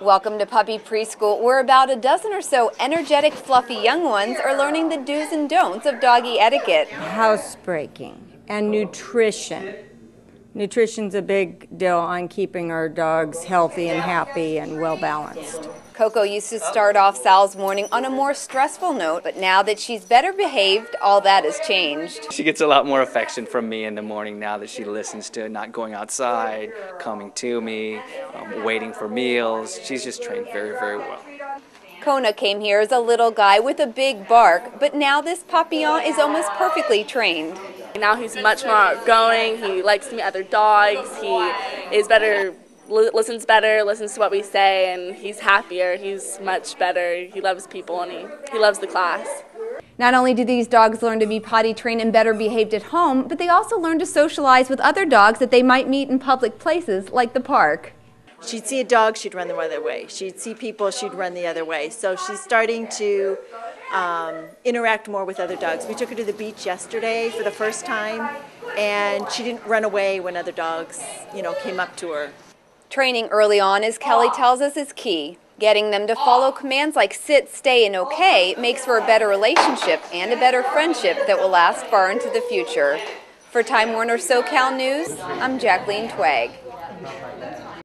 Welcome to Puppy Preschool, where about a dozen or so energetic, fluffy young ones are learning the do's and don'ts of doggy etiquette. Housebreaking and nutrition. Nutrition's a big deal on keeping our dogs healthy and happy and well balanced. Coco used to start off Sal's morning on a more stressful note, but now that she's better behaved, all that has changed. She gets a lot more affection from me in the morning now that she listens to not going outside, coming to me, um, waiting for meals. She's just trained very, very well. Kona came here as a little guy with a big bark, but now this Papillon is almost perfectly trained. Now he's much more outgoing, he likes to meet other dogs, he is better listens better, listens to what we say, and he's happier. He's much better. He loves people and he, he loves the class. Not only do these dogs learn to be potty trained and better behaved at home, but they also learn to socialize with other dogs that they might meet in public places like the park. She'd see a dog, she'd run the other way. She'd see people, she'd run the other way. So she's starting to um, interact more with other dogs. We took her to the beach yesterday for the first time, and she didn't run away when other dogs, you know, came up to her. Training early on, as Kelly tells us, is key. Getting them to follow commands like sit, stay, and okay makes for a better relationship and a better friendship that will last far into the future. For Time Warner SoCal News, I'm Jacqueline Toueg.